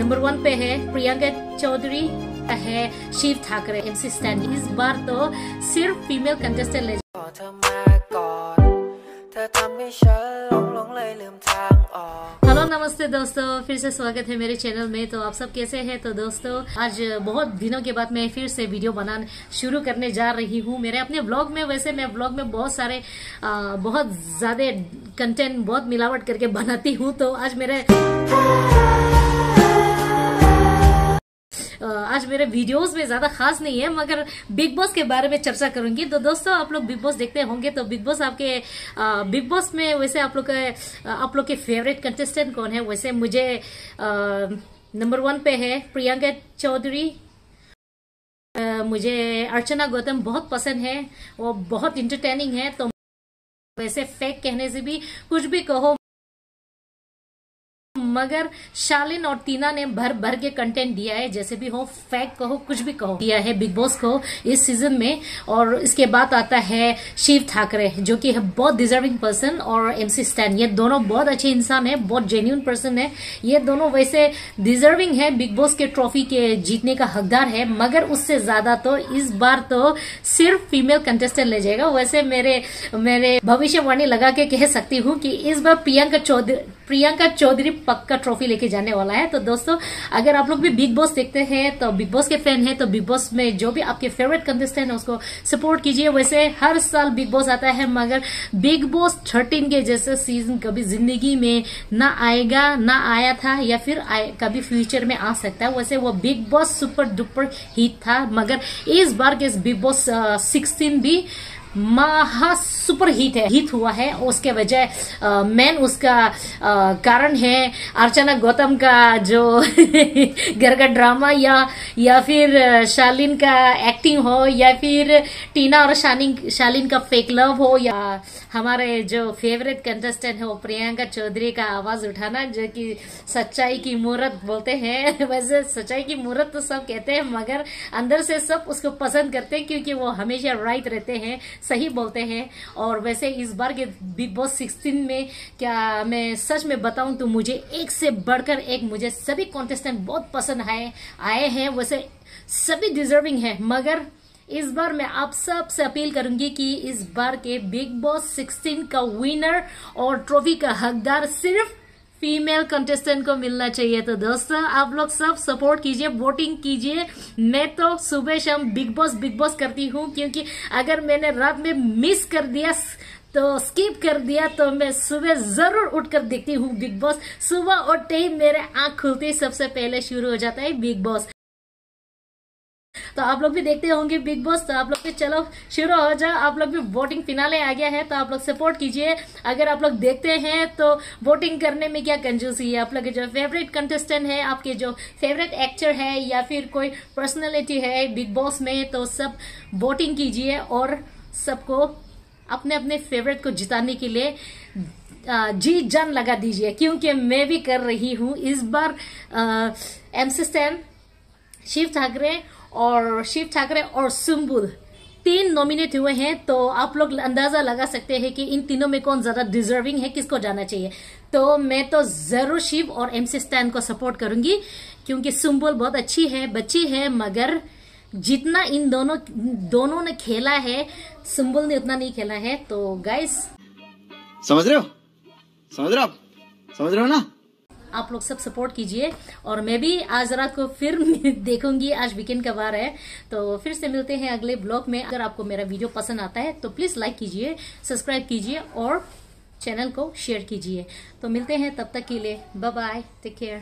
Number one पे है प्रियंका चौधरी है शिव ठाकरे एमसी स्टैंड इस बार तो सिर्फ़ फीमेल कंटेस्टेंट ले हेलो नमस्ते दोस्तों फिर से स्वागत है मेरे चैनल में। तो आप सब कैसे हैं? तो दोस्तों आज बहुत दिनों के बाद मैं फिर से वीडियो बना शुरू करने जा रही हूँ। मेरे अपने ब्लॉग में वैसे मैं ब्लॉग में बहुत सारे आ, बहुत ज़्यादा कंटेंट बहुत मिलावट करके बनाती हूँ। तो आज मेरे आज मेरे वीडियोस में ज़्यादा खास नहीं है, मगर बिग बॉस के बारे में चर्चा करूँगी। तो दोस्तों, आप लोग बिग बॉस देखते होंगे तो बिग बॉस आपके बिग बॉस में वैसे आप लोग आप लोग के फेवरेट कंटेस्टेंट कौन है? वैसे मुझे नंबर वन पे है प्रियंका चौधरी। मुझे अर्चना गौतम बहुत पसंद है, वो बहुत इंटरटेनिंग है तो वैसे फेक कहने से भी कुछ भी कहो मगर शालिन और टीना ने भर भर के कंटेंट दिया है, जैसे भी हो फैक कहो, कुछ भी कहो। दिया है बिग बॉस को इस सीज़न में, और इसके बाद आता है शिव ठाकरे, जो कि बहुत डिजर्विंग पर्सन और एमसी स्टैन ये दोनों बहुत अच्छे इंसान है, बहुत जेन्यून पर्सन है। ये दोनों वैसे डिजर्विंग है बिग बॉस के ट्रॉफी के जीतने का हकदार है, मगर उससे ज़्यादा तो इस बार तो सिर्फ़ फीमेल कंटेस्टेंट ले जाएगा। वैसे मेरे मेरे भविष्यवाणी लगा के कह सकती हूँ कि इस बार प्रियंका चौधरी प्रियंका चौधरी पक्का ट्रॉफी लेके जाने वाला है। तो दोस्तों, अगर आप लोग भी बिग बॉस देखते हैं तो बिग बॉस के फ़ैन है तो बिग बॉस में जो भी आपके फेवरेट कंटेस्टेंट है, उसको सपोर्ट कीजिए। वैसे हर साल बिग बॉस आता है, मगर बिग बॉस थर्टीन के जैसे सीज़न कभी ज़िंदगी में ना आएगा, ना आया था, या फिर कभी फ्यूचर में आ सकता है। वैसे वो Bigg Boss super duper hit था, मगर इस बार के बिग बॉस सिक्सटीन भी महा सुपर हिट है हिट हुआ है उसके वजह मेन उसका आ, कारण है अर्चना गौतम का जो घर का ड्रामा या या फिर शालीन का एक्टिंग हो या फिर टीना और शालीन शालीन का फेक लव हो या हमारे जो फेवरेट कंटेस्टेंट है वो प्रियंका चौधरी का आवाज़ उठाना जो कि सच्चाई की मूर्त बोलते हैं। वैसे सच्चाई की मूर्त तो सब कहते हैं मगर अंदर से सब उसको पसंद करते हैं क्योंकि वो हमेशा राइट रहते हैं। सही बोलते हैं। और वैसे इस बार के बिग बॉस 16 में क्या मैं सच में बताऊँ तो मुझे एक से बढ़कर एक मुझे सभी कॉन्टेस्टेंट बहुत पसंद आए आए हैं। वैसे सभी डिजर्विंग है, मगर इस बार मैं आप सबसे अपील करूँगी कि इस बार के बिग बॉस 16 का विनर और ट्रॉफी का हकदार सिर्फ़ फीमेल कंटेस्टेंट को मिलना चाहिए। तो दोस्तों, आप लोग सब सपोर्ट कीजिए वोटिंग कीजिए। मैं तो सुबह शाम बिग बॉस बिग बॉस करती हूँ, क्योंकि अगर मैंने रात में मिस कर दिया तो स्किप कर दिया तो मैं सुबह ज़रूर उठकर देखती हूँ बिग बॉस सुबह उठते ही मेरे आँख खुलते सबसे पहले शुरू हो जाता है बिग बॉस तो आप लोग भी देखते होंगे बिग बॉस तो आप लोग भी चलो, शुरू हो जाओ। आप लोग भी वोटिंग फिनाले आ गया है तो आप लोग सपोर्ट कीजिए। अगर आप लोग देखते हैं तो वोटिंग करने में क्या कंजूसी है? आप लोग के जो फेवरेट कंटेस्टेंट है, आपके जो फेवरेट एक्टर है, या फिर कोई पर्सनैलिटी है बिग बॉस में तो सब वोटिंग कीजिए और सबको अपने अपने फेवरेट को जिताने के लिए जी जान लगा दीजिए, क्योंकि मैं भी कर रही हूँ। इस बार एमसी स्टैन शिव ठाकरे और शिव ठाकरे और सुम्बुल तीन नॉमिनेट हुए हैं तो आप लोग अंदाज़ा लगा सकते हैं कि इन तीनों में कौन ज़्यादा डिजर्विंग है, किसको जाना चाहिए। तो मैं तो ज़रूर शिव और एमसी स्टैन को सपोर्ट करूँगी, क्योंकि सुम्बुल बहुत अच्छी है, बच्ची है, मगर जितना इन दोनों दोनों ने खेला है सुम्बुल ने उतना नहीं खेला है। तो गाइस समझ रहे हो? समझ रहे हो आप? समझ रहे हो ना? आप लोग सब सपोर्ट कीजिए। और मैं भी आज रात को फिर देखूँगी, आज वीकेंड का बार है। तो फिर से मिलते हैं अगले ब्लॉग में। अगर आपको मेरा वीडियो पसंद आता है तो प्लीज़ लाइक कीजिए सब्सक्राइब कीजिए और चैनल को शेयर कीजिए। तो मिलते हैं, तब तक के लिए बाय बाय टेक केयर